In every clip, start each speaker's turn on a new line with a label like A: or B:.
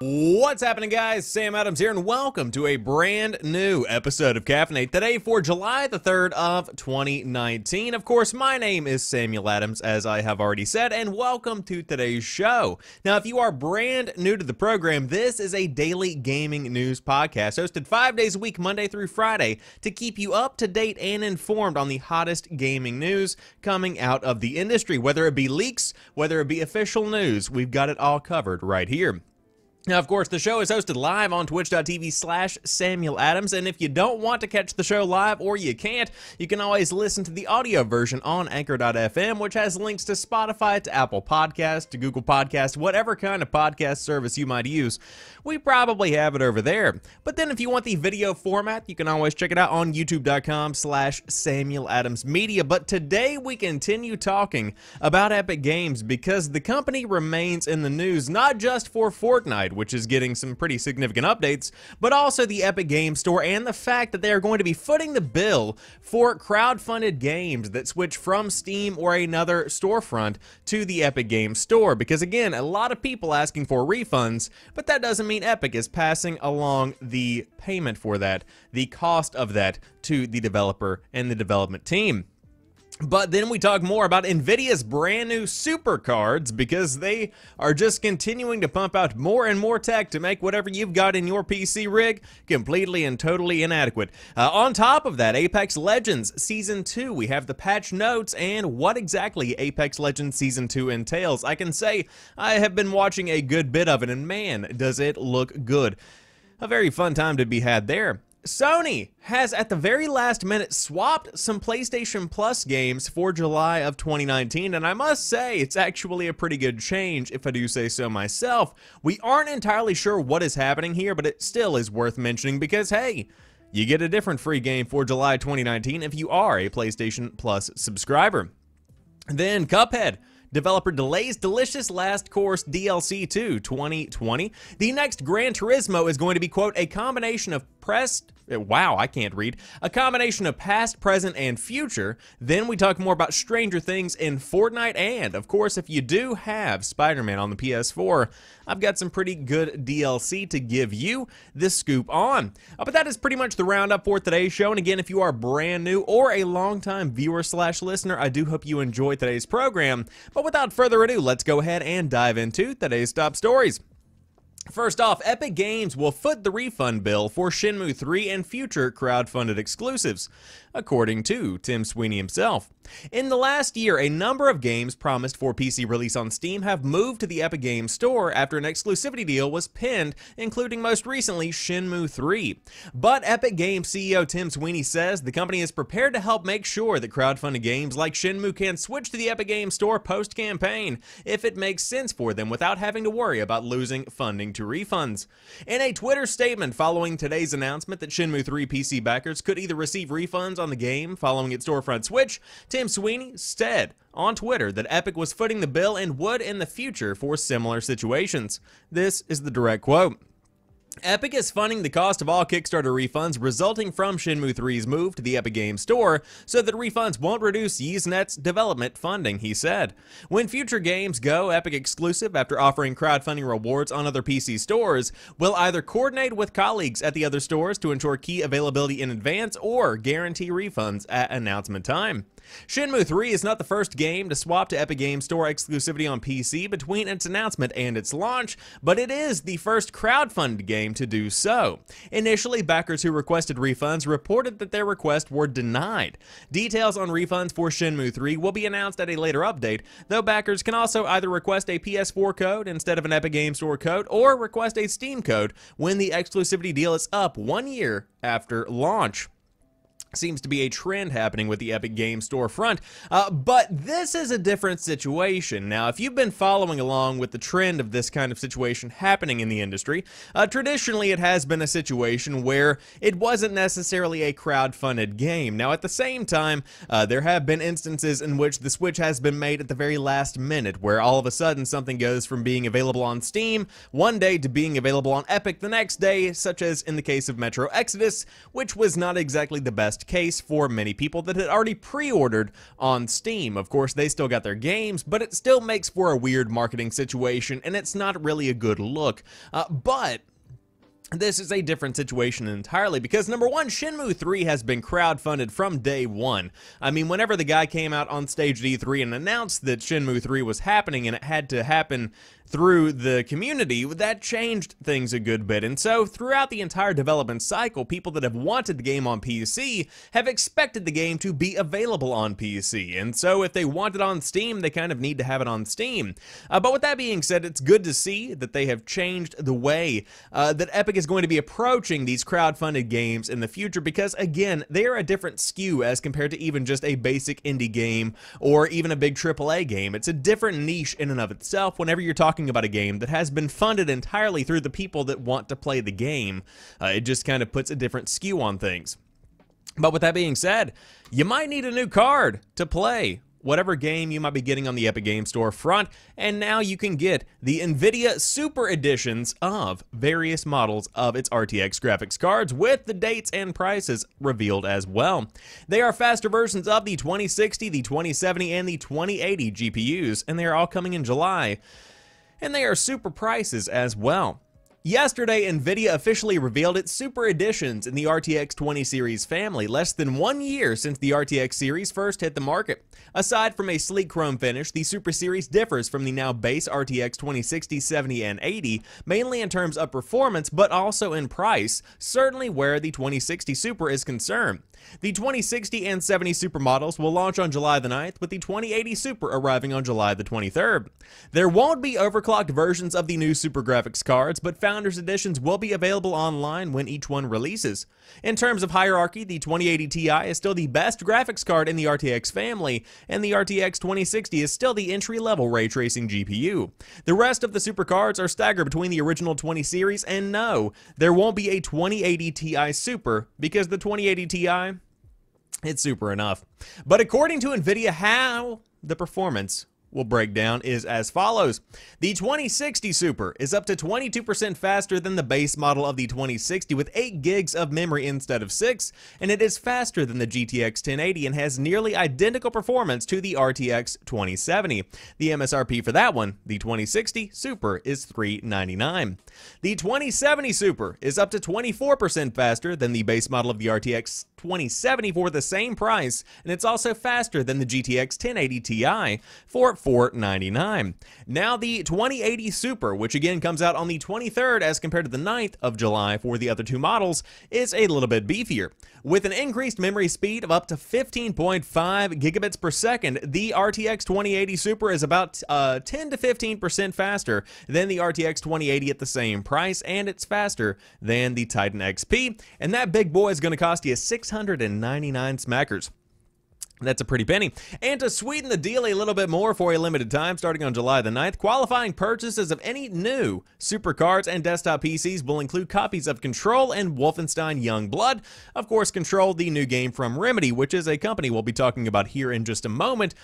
A: What's happening, guys? Sam Adams here, and welcome to a brand new episode of Caffeinate today for July the 3rd of 2019. Of course, my name is Samuel Adams, as I have already said, and welcome to today's show. Now, if you are brand new to the program, this is a daily gaming news podcast hosted five days a week, Monday through Friday, to keep you up to date and informed on the hottest gaming news coming out of the industry. Whether it be leaks, whether it be official news, we've got it all covered right here. Now, of course, the show is hosted live on twitch.tv slash Samuel Adams, and if you don't want to catch the show live or you can't, you can always listen to the audio version on Anchor.fm, which has links to Spotify, to Apple Podcast, to Google Podcast, whatever kind of podcast service you might use. We probably have it over there. But then if you want the video format, you can always check it out on youtube.com slash Samuel Adams Media. But today we continue talking about Epic Games because the company remains in the news, not just for Fortnite, which is getting some pretty significant updates, but also the Epic Game Store and the fact that they are going to be footing the bill for crowd-funded games that switch from Steam or another storefront to the Epic Game Store. Because again, a lot of people asking for refunds, but that doesn't mean Epic is passing along the payment for that, the cost of that to the developer and the development team. But then we talk more about NVIDIA's brand new super cards because they are just continuing to pump out more and more tech to make whatever you've got in your PC rig completely and totally inadequate. Uh, on top of that, Apex Legends Season 2, we have the patch notes and what exactly Apex Legends Season 2 entails. I can say I have been watching a good bit of it and man, does it look good. A very fun time to be had there. Sony has at the very last minute swapped some PlayStation Plus games for July of 2019, and I must say it's actually a pretty good change if I do say so myself. We aren't entirely sure what is happening here, but it still is worth mentioning because hey, you get a different free game for July 2019 if you are a PlayStation Plus subscriber. Then Cuphead Developer delays Delicious Last Course DLC to 2020. The next Gran Turismo is going to be, quote, a combination of pressed wow, I can't read, a combination of past, present, and future. Then we talk more about Stranger Things in Fortnite, and of course, if you do have Spider-Man on the PS4, I've got some pretty good DLC to give you the scoop on. Uh, but that is pretty much the roundup for today's show, and again, if you are brand new or a longtime viewer slash listener, I do hope you enjoyed today's program. But without further ado, let's go ahead and dive into today's top stories. First off, Epic Games will foot the refund bill for Shenmue 3 and future crowd-funded exclusives, according to Tim Sweeney himself. In the last year, a number of games promised for PC release on Steam have moved to the Epic Games Store after an exclusivity deal was pinned, including most recently Shenmue 3. But Epic Games CEO Tim Sweeney says the company is prepared to help make sure that crowdfunded games like Shenmue can switch to the Epic Games Store post-campaign if it makes sense for them without having to worry about losing funding to refunds. In a Twitter statement following today's announcement that Shenmue 3 PC backers could either receive refunds on the game following its storefront switch, Tim Sweeney said on Twitter that Epic was footing the bill and would in the future for similar situations. This is the direct quote. Epic is funding the cost of all Kickstarter refunds resulting from Shenmue 3's move to the Epic Games Store so that refunds won't reduce Ys Net's development funding, he said. When future games go Epic exclusive after offering crowdfunding rewards on other PC stores, we'll either coordinate with colleagues at the other stores to ensure key availability in advance or guarantee refunds at announcement time. Shenmue 3 is not the first game to swap to Epic Games Store exclusivity on PC between its announcement and its launch, but it is the first crowdfunded game to do so. Initially, backers who requested refunds reported that their requests were denied. Details on refunds for Shenmue 3 will be announced at a later update, though backers can also either request a PS4 code instead of an Epic Games Store code or request a Steam code when the exclusivity deal is up one year after launch seems to be a trend happening with the Epic Games storefront. Uh, but this is a different situation. Now, if you've been following along with the trend of this kind of situation happening in the industry, uh, traditionally it has been a situation where it wasn't necessarily a crowd-funded game. Now, at the same time, uh, there have been instances in which the switch has been made at the very last minute, where all of a sudden something goes from being available on Steam one day to being available on Epic the next day, such as in the case of Metro Exodus, which was not exactly the best best case for many people that had already pre-ordered on Steam. Of course, they still got their games, but it still makes for a weird marketing situation, and it's not really a good look. Uh, but this is a different situation entirely because number one, Shenmue 3 has been crowdfunded from day one. I mean, whenever the guy came out on stage at E3 and announced that Shenmue 3 was happening and it had to happen through the community, that changed things a good bit. And so, throughout the entire development cycle, people that have wanted the game on PC have expected the game to be available on PC. And so, if they want it on Steam, they kind of need to have it on Steam. Uh, but with that being said, it's good to see that they have changed the way uh, that Epic is going to be approaching these crowd-funded games in the future because, again, they are a different skew as compared to even just a basic indie game or even a big AAA game. It's a different niche in and of itself whenever you're talking talking about a game that has been funded entirely through the people that want to play the game. Uh, it just kind of puts a different skew on things. But with that being said, you might need a new card to play whatever game you might be getting on the Epic Game Store front, and now you can get the NVIDIA Super Editions of various models of its RTX graphics cards with the dates and prices revealed as well. They are faster versions of the 2060, the 2070, and the 2080 GPUs, and they are all coming in July and they are super prices as well. Yesterday, NVIDIA officially revealed its Super Editions in the RTX 20 series family, less than one year since the RTX series first hit the market. Aside from a sleek chrome finish, the Super Series differs from the now base RTX 2060, 70, and 80, mainly in terms of performance, but also in price, certainly where the 2060 Super is concerned. The 2060 and 70 Super models will launch on July the 9th, with the 2080 Super arriving on July the 23rd. There won't be overclocked versions of the new Super graphics cards, but Founders Editions will be available online when each one releases. In terms of hierarchy, the 2080 Ti is still the best graphics card in the RTX family, and the RTX 2060 is still the entry-level ray tracing GPU. The rest of the Super cards are staggered between the original 20 series, and no, there won't be a 2080 Ti Super, because the 2080 Ti it's super enough. But according to NVIDIA, how the performance will break down is as follows. The 2060 Super is up to 22% faster than the base model of the 2060 with 8 gigs of memory instead of 6, and it is faster than the GTX 1080 and has nearly identical performance to the RTX 2070. The MSRP for that one, the 2060 Super, is 399. The 2070 Super is up to 24% faster than the base model of the RTX 2070 for the same price, and it's also faster than the GTX 1080 Ti for 499. Now the 2080 Super, which again comes out on the 23rd as compared to the 9th of July for the other two models, is a little bit beefier. With an increased memory speed of up to 15.5 gigabits per second, the RTX 2080 Super is about uh, 10 to 15% faster than the RTX 2080 at the same price, and it's faster than the Titan XP, and that big boy is going to cost you 699 smackers. That's a pretty penny. And to sweeten the deal a little bit more for a limited time, starting on July the 9th, qualifying purchases of any new supercards and desktop PCs will include copies of Control and Wolfenstein Youngblood. Of course, Control, the new game from Remedy, which is a company we'll be talking about here in just a moment.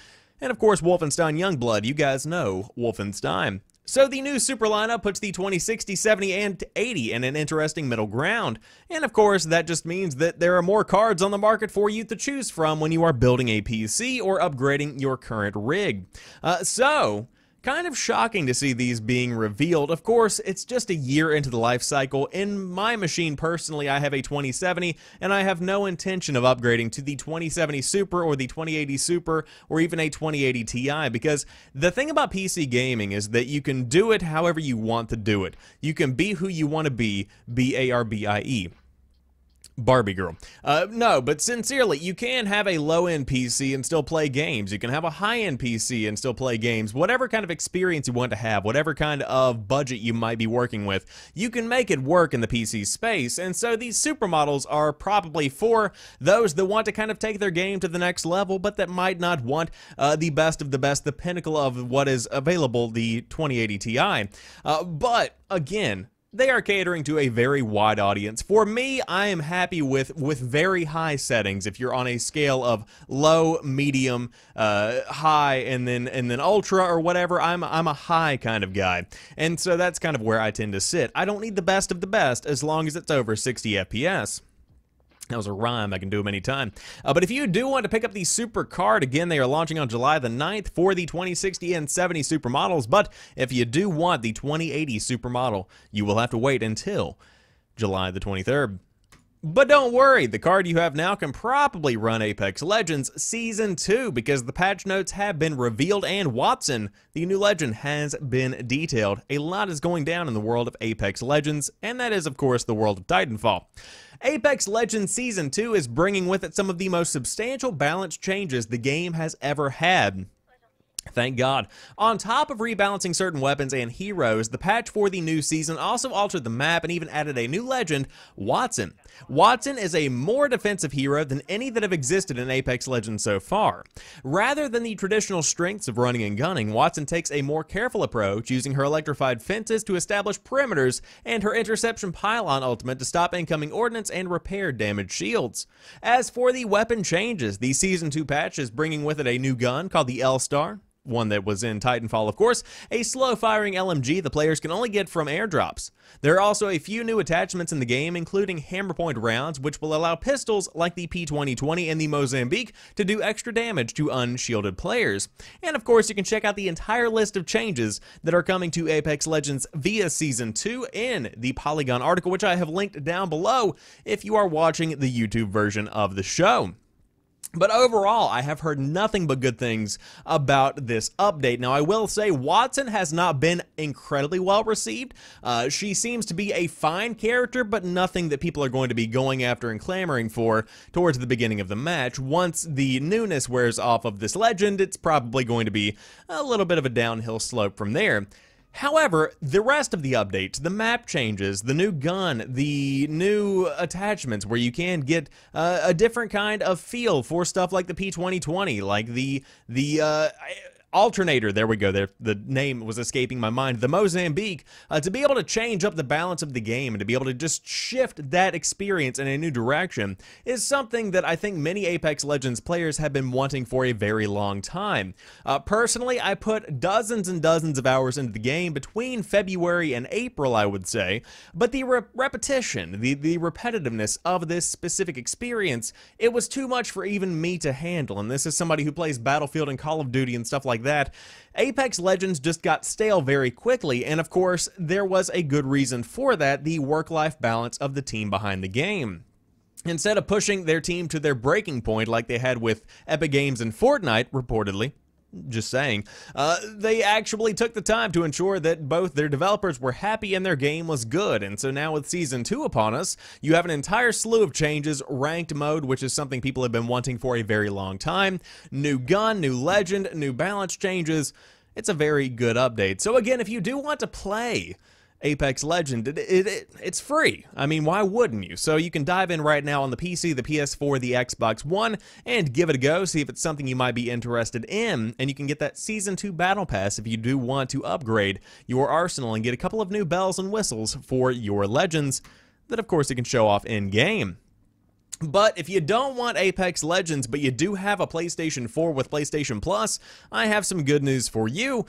A: And of course, Wolfenstein Youngblood, you guys know Wolfenstein. So the new Super lineup puts the 2060, 70, and 80 in an interesting middle ground. And of course, that just means that there are more cards on the market for you to choose from when you are building a PC or upgrading your current rig. Uh, so, Kind of shocking to see these being revealed. Of course, it's just a year into the life cycle. In my machine, personally, I have a 2070, and I have no intention of upgrading to the 2070 Super or the 2080 Super or even a 2080 Ti because the thing about PC gaming is that you can do it however you want to do it. You can be who you want to be, B-A-R-B-I-E. Barbie girl. Uh, no, but sincerely, you can have a low-end PC and still play games. You can have a high-end PC and still play games. Whatever kind of experience you want to have, whatever kind of budget you might be working with, you can make it work in the PC space. And so these supermodels are probably for those that want to kind of take their game to the next level, but that might not want uh, the best of the best, the pinnacle of what is available, the 2080 Ti. Uh, but again, they are catering to a very wide audience. For me, I am happy with with very high settings. If you're on a scale of low, medium, uh, high, and then and then ultra or whatever, I'm I'm a high kind of guy, and so that's kind of where I tend to sit. I don't need the best of the best as long as it's over 60 FPS. That was a rhyme. I can do them anytime. Uh, but if you do want to pick up the Super Card, again, they are launching on July the 9th for the 2060 and 70 Supermodels. But if you do want the 2080 Supermodel, you will have to wait until July the 23rd. But don't worry, the card you have now can probably run Apex Legends Season 2 because the patch notes have been revealed and Wattson, the new legend, has been detailed. A lot is going down in the world of Apex Legends, and that is, of course, the world of Titanfall. Apex Legends Season 2 is bringing with it some of the most substantial balance changes the game has ever had. Thank God. On top of rebalancing certain weapons and heroes, the patch for the new season also altered the map and even added a new legend, Wattson. Wattson is a more defensive hero than any that have existed in Apex Legends so far. Rather than the traditional strengths of running and gunning, Wattson takes a more careful approach, using her electrified fences to establish perimeters and her interception pylon ultimate to stop incoming ordnance and repair damaged shields. As for the weapon changes, the Season 2 patch is bringing with it a new gun called the L-Star, one that was in Titanfall, of course, a slow-firing LMG the players can only get from airdrops. There are also a few new attachments in the game, including hammer point rounds, which will allow pistols like the P2020 and the Mozambique to do extra damage to unshielded players. And of course, you can check out the entire list of changes that are coming to Apex Legends via Season 2 in the Polygon article, which I have linked down below if you are watching the YouTube version of the show. But overall, I have heard nothing but good things about this update. Now, I will say Wattson has not been incredibly well received. Uh, she seems to be a fine character, but nothing that people are going to be going after and clamoring for towards the beginning of the match. Once the newness wears off of this legend, it's probably going to be a little bit of a downhill slope from there. However, the rest of the updates, the map changes, the new gun, the new attachments where you can get uh, a different kind of feel for stuff like the P2020, like the the uh, alternator, there we go, there, the name was escaping my mind, the Mozambique, uh, to be able to change up the balance of the game and to be able to just shift that experience in a new direction is something that I think many Apex Legends players have been wanting for a very long time. Uh, personally, I put dozens and dozens of hours into the game between February and April, I would say, but the re repetition, the, the repetitiveness of this specific experience, it was too much for even me to handle, and this is somebody who plays Battlefield and Call of Duty and stuff like that, Apex Legends just got stale very quickly, and of course, there was a good reason for that, the work-life balance of the team behind the game. Instead of pushing their team to their breaking point like they had with Epic Games and Fortnite, reportedly, just saying. Uh, they actually took the time to ensure that both their developers were happy and their game was good. And so now with Season 2 upon us, you have an entire slew of changes, ranked mode, which is something people have been wanting for a very long time, new gun, new legend, new balance changes. It's a very good update. So again, if you do want to play Apex Legend. It, it, it, it's free. I mean, why wouldn't you? So you can dive in right now on the PC, the PS4, the Xbox One, and give it a go, see if it's something you might be interested in. And you can get that Season 2 Battle Pass if you do want to upgrade your arsenal and get a couple of new bells and whistles for your Legends that, of course, you can show off in-game. But if you don't want Apex Legends, but you do have a PlayStation 4 with PlayStation Plus, I have some good news for you.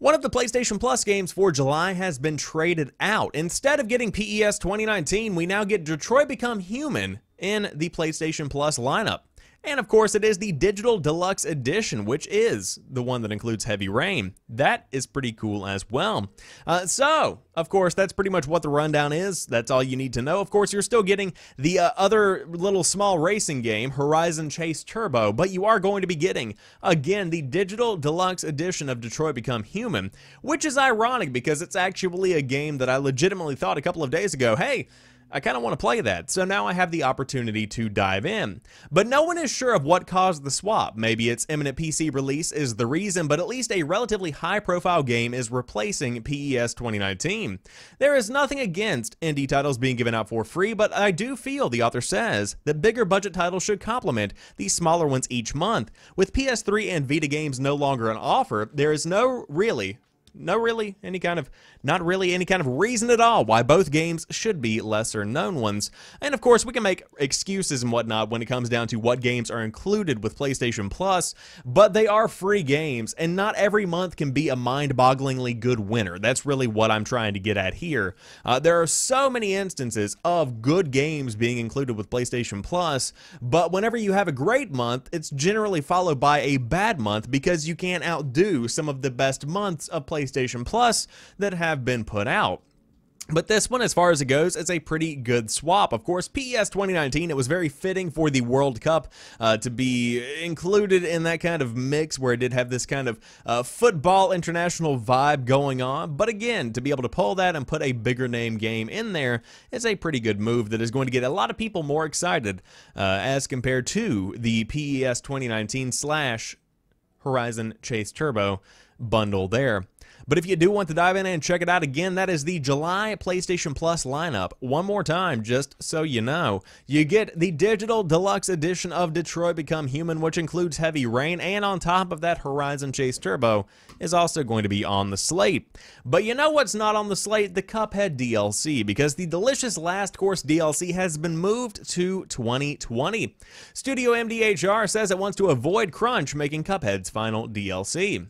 A: One of the PlayStation Plus games for July has been traded out. Instead of getting PES 2019, we now get Detroit Become Human in the PlayStation Plus lineup. And of course, it is the Digital Deluxe Edition, which is the one that includes Heavy Rain. That is pretty cool as well. Uh, so, of course, that's pretty much what the rundown is. That's all you need to know. Of course, you're still getting the uh, other little small racing game, Horizon Chase Turbo, but you are going to be getting, again, the Digital Deluxe Edition of Detroit Become Human, which is ironic because it's actually a game that I legitimately thought a couple of days ago, hey, I kind of want to play that, so now I have the opportunity to dive in. But no one is sure of what caused the swap. Maybe its imminent PC release is the reason, but at least a relatively high-profile game is replacing PES 2019. There is nothing against indie titles being given out for free, but I do feel, the author says, that bigger budget titles should complement these smaller ones each month. With PS3 and Vita games no longer on offer, there is no really no really any kind of not really any kind of reason at all why both games should be lesser known ones. And of course, we can make excuses and whatnot when it comes down to what games are included with PlayStation Plus, but they are free games, and not every month can be a mind-bogglingly good winner. That's really what I'm trying to get at here. Uh, there are so many instances of good games being included with PlayStation Plus, but whenever you have a great month, it's generally followed by a bad month because you can't outdo some of the best months of PlayStation Plus that have been put out. But this one, as far as it goes, is a pretty good swap. Of course, PES 2019, it was very fitting for the World Cup uh, to be included in that kind of mix where it did have this kind of uh, football international vibe going on. But again, to be able to pull that and put a bigger name game in there is a pretty good move that is going to get a lot of people more excited uh, as compared to the PES 2019 slash Horizon Chase Turbo bundle there. But if you do want to dive in and check it out again, that is the July PlayStation Plus lineup. One more time, just so you know. You get the digital deluxe edition of Detroit Become Human, which includes Heavy Rain, and on top of that, Horizon Chase Turbo is also going to be on the slate. But you know what's not on the slate? The Cuphead DLC, because the Delicious Last Course DLC has been moved to 2020. Studio MDHR says it wants to avoid crunch making Cuphead's final DLC.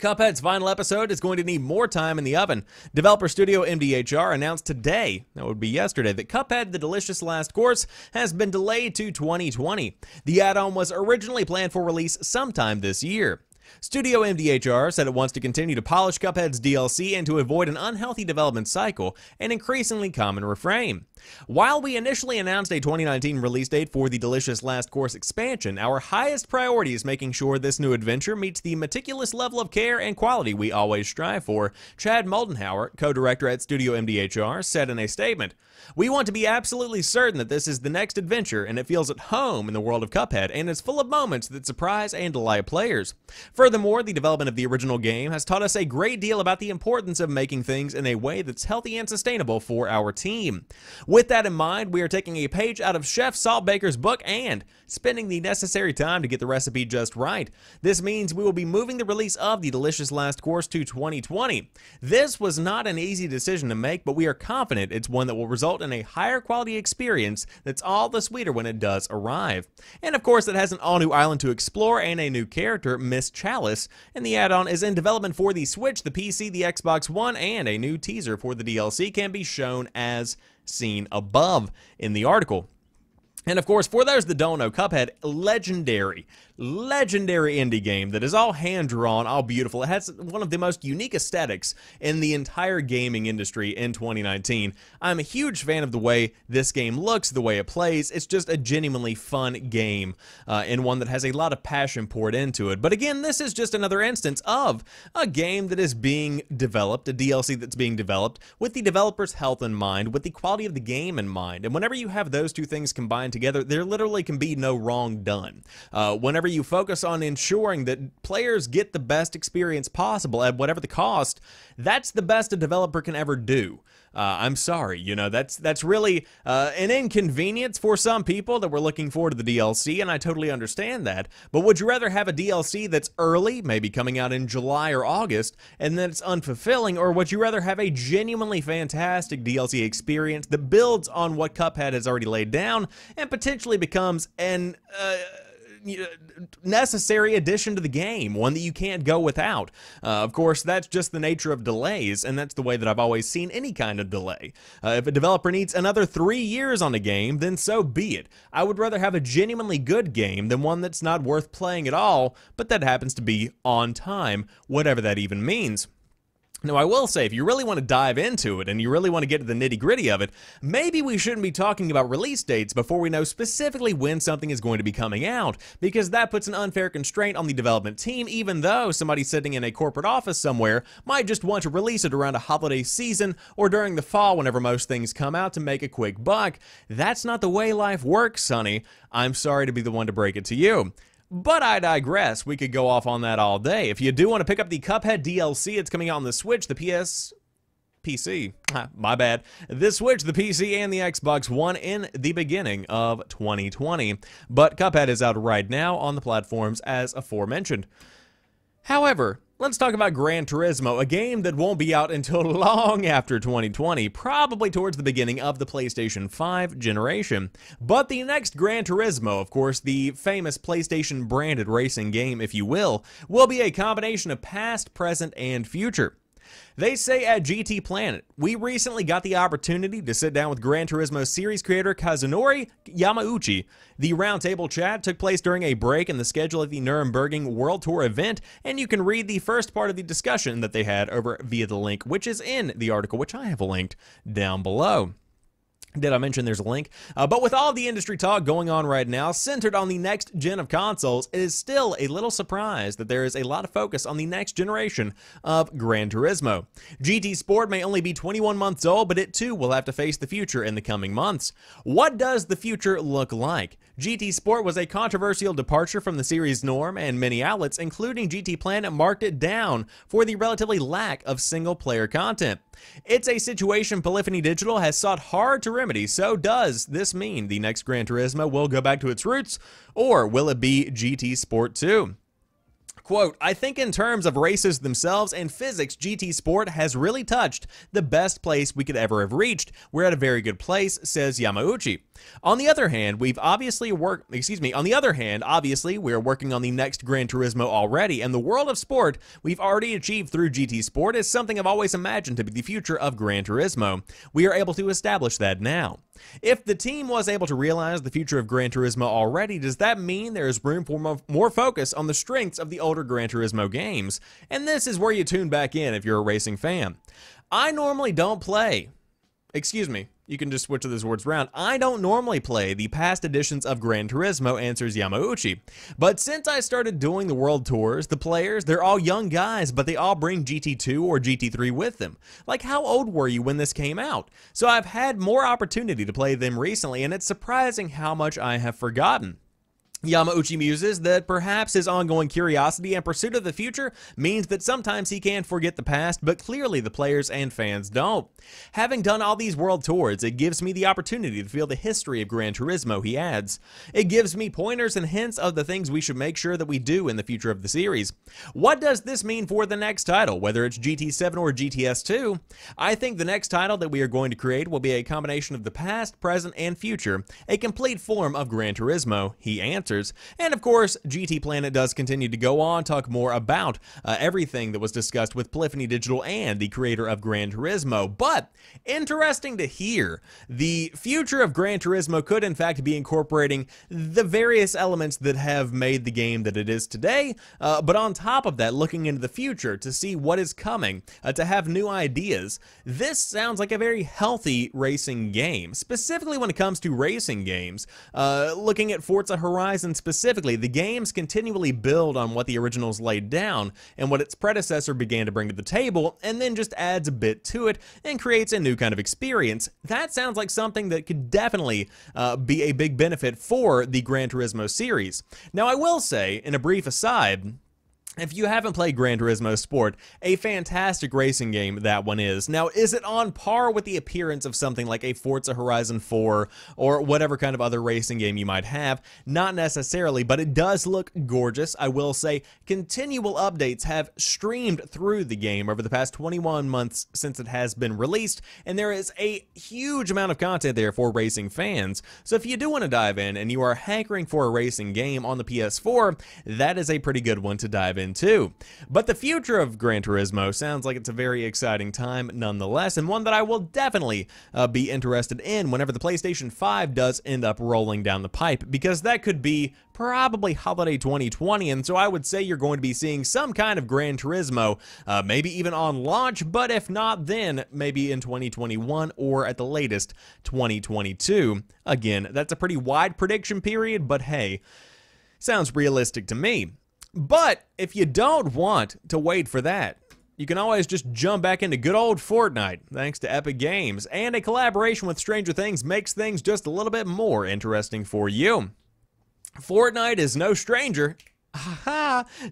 A: Cuphead's final episode is going to need more time in the oven. Developer studio MDHR announced today, that would be yesterday, that Cuphead The Delicious Last Course has been delayed to 2020. The add-on was originally planned for release sometime this year. Studio MDHR said it wants to continue to polish Cuphead's DLC and to avoid an unhealthy development cycle, an increasingly common refrain. While we initially announced a 2019 release date for the Delicious Last Course expansion, our highest priority is making sure this new adventure meets the meticulous level of care and quality we always strive for, Chad Moldenhauer, co-director at Studio MDHR, said in a statement. We want to be absolutely certain that this is the next adventure and it feels at home in the world of Cuphead and is full of moments that surprise and delight players. Furthermore, the development of the original game has taught us a great deal about the importance of making things in a way that's healthy and sustainable for our team. With that in mind, we are taking a page out of Chef Saltbaker's book and spending the necessary time to get the recipe just right. This means we will be moving the release of the Delicious Last Course to 2020. This was not an easy decision to make, but we are confident it's one that will result in a higher quality experience that's all the sweeter when it does arrive. And of course, it has an all-new island to explore and a new character, Miss And the add-on is in development for the Switch, the PC, the Xbox One, and a new teaser for the DLC can be shown as seen above in the article. And of course, for those that don't know, Cuphead, legendary, legendary indie game that is all hand-drawn, all beautiful. It has one of the most unique aesthetics in the entire gaming industry in 2019. I'm a huge fan of the way this game looks, the way it plays. It's just a genuinely fun game uh, and one that has a lot of passion poured into it. But again, this is just another instance of a game that is being developed, a DLC that's being developed with the developer's health in mind, with the quality of the game in mind. And whenever you have those two things combined together, there literally can be no wrong done. Uh, whenever you focus on ensuring that players get the best experience possible at whatever the cost, that's the best a developer can ever do. Uh, I'm sorry, you know, that's that's really uh, an inconvenience for some people that were looking forward to the DLC, and I totally understand that. But would you rather have a DLC that's early, maybe coming out in July or August, and then it's unfulfilling, or would you rather have a genuinely fantastic DLC experience that builds on what Cuphead has already laid down and potentially becomes an... Uh, necessary addition to the game, one that you can't go without. Uh, of course, that's just the nature of delays, and that's the way that I've always seen any kind of delay. Uh, if a developer needs another three years on a game, then so be it. I would rather have a genuinely good game than one that's not worth playing at all, but that happens to be on time, whatever that even means. Now, I will say, if you really want to dive into it and you really want to get to the nitty gritty of it, maybe we shouldn't be talking about release dates before we know specifically when something is going to be coming out, because that puts an unfair constraint on the development team, even though somebody sitting in a corporate office somewhere might just want to release it around a holiday season or during the fall whenever most things come out to make a quick buck. That's not the way life works, Sonny. I'm sorry to be the one to break it to you. But I digress. We could go off on that all day. If you do want to pick up the Cuphead DLC, it's coming out on the Switch, the PS PC. my bad. The Switch, the PC, and the Xbox One in the beginning of 2020. But Cuphead is out right now on the platforms as aforementioned. However, Let's talk about Gran Turismo, a game that won't be out until long after 2020, probably towards the beginning of the PlayStation 5 generation. But the next Gran Turismo, of course, the famous PlayStation branded racing game, if you will, will be a combination of past, present, and future. They say at GT Planet, we recently got the opportunity to sit down with Gran Turismo series creator Kazunori Yamauchi. The roundtable chat took place during a break in the schedule of the Nürburgring World Tour event, and you can read the first part of the discussion that they had over via the link, which is in the article, which I have linked down below. Did I mention there's a link? Uh, but with all the industry talk going on right now, centered on the next gen of consoles, it is still a little surprise that there is a lot of focus on the next generation of Gran Turismo. GT Sport may only be 21 months old, but it too will have to face the future in the coming months. What does the future look like? GT Sport was a controversial departure from the series norm, and many outlets, including GT Planet, marked it down for the relatively lack of single player content. It's a situation Polyphony Digital has sought hard to remedy, so does this mean the next Gran Turismo will go back to its roots, or will it be GT Sport 2? Quote, I think in terms of races themselves and physics, GT Sport has really touched the best place we could ever have reached. We're at a very good place, says Yamauchi. On the other hand, we've obviously worked, excuse me, on the other hand, obviously, we're working on the next Gran Turismo already, and the world of sport we've already achieved through GT Sport is something I've always imagined to be the future of Gran Turismo. We are able to establish that now. If the team was able to realize the future of Gran Turismo already, does that mean there is room for more focus on the strengths of the older Gran Turismo games? And this is where you tune back in if you're a racing fan. I normally don't play. Excuse me, you can just switch to those words around. I don't normally play the past editions of Gran Turismo, answers Yamauchi. But since I started doing the world tours, the players, they're all young guys, but they all bring GT2 or GT3 with them. Like, how old were you when this came out? So I've had more opportunity to play them recently, and it's surprising how much I have forgotten. Yamauchi muses that perhaps his ongoing curiosity and pursuit of the future means that sometimes he can forget the past, but clearly the players and fans don't. Having done all these world tours, it gives me the opportunity to feel the history of Gran Turismo, he adds. It gives me pointers and hints of the things we should make sure that we do in the future of the series. What does this mean for the next title, whether it's GT7 or GTS2? I think the next title that we are going to create will be a combination of the past, present, and future, a complete form of Gran Turismo, he answered answers. And of course, GT Planet does continue to go on, talk more about uh, everything that was discussed with Polyphony Digital and the creator of Gran Turismo. But interesting to hear, the future of Gran Turismo could in fact be incorporating the various elements that have made the game that it is today. Uh, but on top of that, looking into the future to see what is coming, uh, to have new ideas. This sounds like a very healthy racing game, specifically when it comes to racing games. Uh, looking at Forza Horizon Horizon specifically, the games continually build on what the originals laid down and what its predecessor began to bring to the table, and then just adds a bit to it and creates a new kind of experience. That sounds like something that could definitely uh, be a big benefit for the Gran Turismo series. Now, I will say, in a brief aside, if you haven't played Gran Turismo Sport, a fantastic racing game that one is. Now, is it on par with the appearance of something like a Forza Horizon 4 or whatever kind of other racing game you might have? Not necessarily, but it does look gorgeous. I will say continual updates have streamed through the game over the past 21 months since it has been released, and there is a huge amount of content there for racing fans. So if you do want to dive in and you are hankering for a racing game on the PS4, that is a pretty good one to dive into. But the future of Gran Turismo sounds like it's a very exciting time nonetheless, and one that I will definitely uh, be interested in whenever the PlayStation 5 does end up rolling down the pipe, because that could be probably holiday 2020, and so I would say you're going to be seeing some kind of Gran Turismo, uh, maybe even on launch, but if not then, maybe in 2021 or at the latest 2022. Again, that's a pretty wide prediction period, but hey, sounds realistic to me. But if you don't want to wait for that, you can always just jump back into good old Fortnite, thanks to Epic Games, and a collaboration with Stranger Things makes things just a little bit more interesting for you. Fortnite is no stranger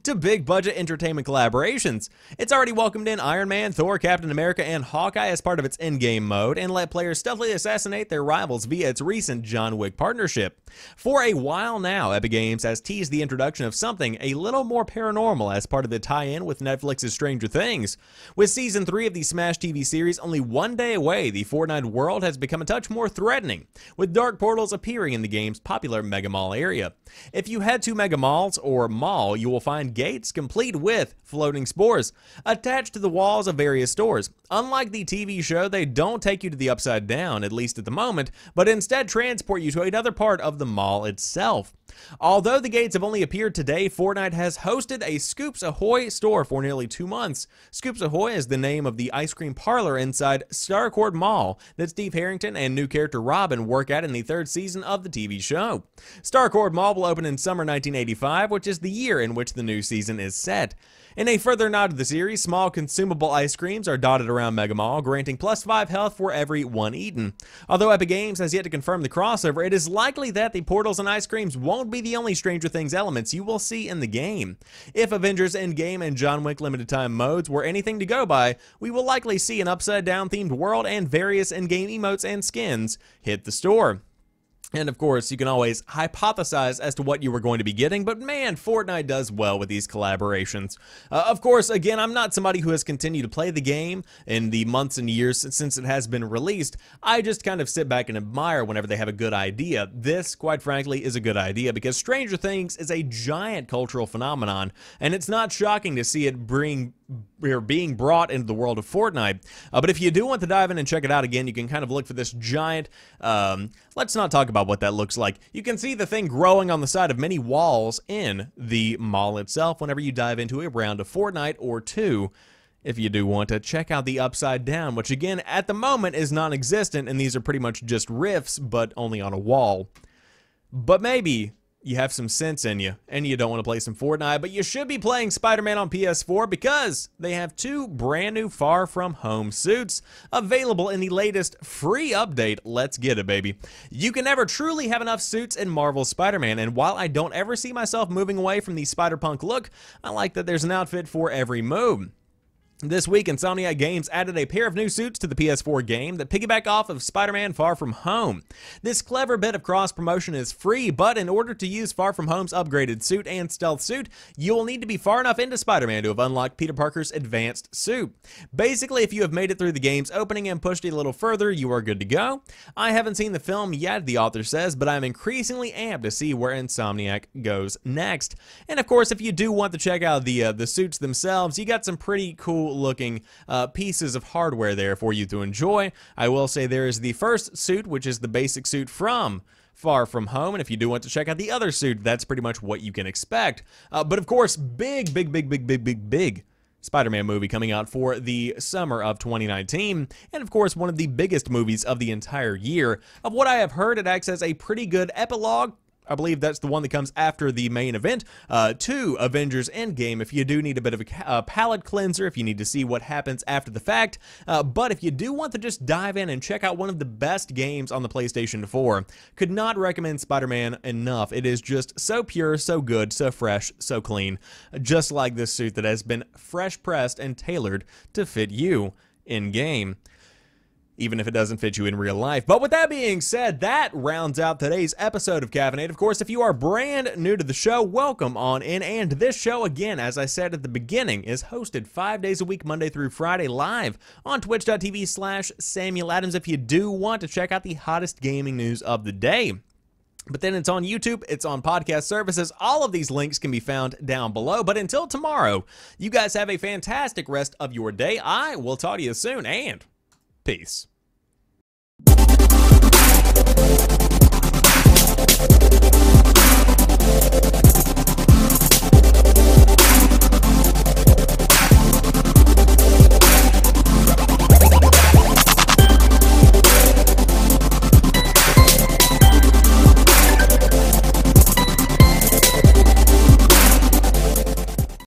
A: to big budget entertainment collaborations. It's already welcomed in Iron Man, Thor, Captain America, and Hawkeye as part of its in-game mode, and let players stealthily assassinate their rivals via its recent John Wick partnership. For a while now, Epic Games has teased the introduction of something a little more paranormal as part of the tie-in with Netflix's Stranger Things. With Season 3 of the Smash TV series only one day away, the Fortnite world has become a touch more threatening, with dark portals appearing in the game's popular Mega Mall area. If you head to Mega Malls or mall, you will find gates complete with floating spores attached to the walls of various stores. Unlike the TV show, they don't take you to the upside down, at least at the moment, but instead transport you to another part of the mall itself. Although the gates have only appeared today, Fortnite has hosted a Scoops Ahoy store for nearly two months. Scoops Ahoy is the name of the ice cream parlor inside Starcourt Mall that Steve Harrington and new character Robin work at in the third season of the TV show. Starcourt Mall will open in summer 1985, which is the year in which the new season is set. In a further nod to the series, small consumable ice creams are dotted around Mega Mall, granting plus 5 health for every one eaten. Although Epic Games has yet to confirm the crossover, it is likely that the portals and ice creams won't be the only Stranger Things elements you will see in the game. If Avengers Endgame and John Wick Limited Time modes were anything to go by, we will likely see an upside down themed world and various in-game emotes and skins hit the store. And of course, you can always hypothesize as to what you were going to be getting, but man, Fortnite does well with these collaborations. Uh, of course, again, I'm not somebody who has continued to play the game in the months and years since it has been released. I just kind of sit back and admire whenever they have a good idea. This, quite frankly, is a good idea because Stranger Things is a giant cultural phenomenon, and it's not shocking to see it bring are being brought into the world of Fortnite. Uh, but if you do want to dive in and check it out again, you can kind of look for this giant, um, let's not talk about what that looks like. You can see the thing growing on the side of many walls in the mall itself whenever you dive into a round of Fortnite or two if you do want to check out the Upside Down, which again, at the moment is non-existent, and these are pretty much just riffs, but only on a wall. But maybe you have some sense in you and you don't want to play some Fortnite, but you should be playing Spider-Man on PS4 because they have two brand new Far From Home suits available in the latest free update. Let's get it, baby. You can never truly have enough suits in Marvel Spider-Man, and while I don't ever see myself moving away from the Spider-Punk look, I like that there's an outfit for every move. This week, Insomniac Games added a pair of new suits to the PS4 game that piggyback off of Spider-Man Far From Home. This clever bit of cross-promotion is free, but in order to use Far From Home's upgraded suit and stealth suit, you will need to be far enough into Spider-Man to have unlocked Peter Parker's advanced suit. Basically, if you have made it through the game's opening and pushed a little further, you are good to go. I haven't seen the film yet, the author says, but I'm increasingly amped to see where Insomniac goes next. And of course, if you do want to check out the, uh, the suits themselves, you got some pretty cool looking uh, pieces of hardware there for you to enjoy. I will say there is the first suit, which is the basic suit from Far From Home. And if you do want to check out the other suit, that's pretty much what you can expect. Uh, but of course, big, big, big, big, big, big, big Spider-Man movie coming out for the summer of 2019, and of course one of the biggest movies of the entire year. Of what I have heard, it acts as a pretty good epilogue I believe that's the one that comes after the main event, uh, to Avengers Endgame if you do need a bit of a uh, palate cleanser, if you need to see what happens after the fact. Uh, but if you do want to just dive in and check out one of the best games on the PlayStation 4, could not recommend Spider-Man enough. It is just so pure, so good, so fresh, so clean, just like this suit that has been fresh pressed and tailored to fit you in game even if it doesn't fit you in real life. But with that being said, that rounds out today's episode of Caffeinate. Of course, if you are brand new to the show, welcome on in. And this show, again, as I said at the beginning, is hosted five days a week, Monday through Friday, live on twitch.tv slash Samuel Adams if you do want to check out the hottest gaming news of the day. But then it's on YouTube, it's on podcast services. All of these links can be found down below. But until tomorrow, you guys have a fantastic rest of your day. I will talk to you soon and Peace.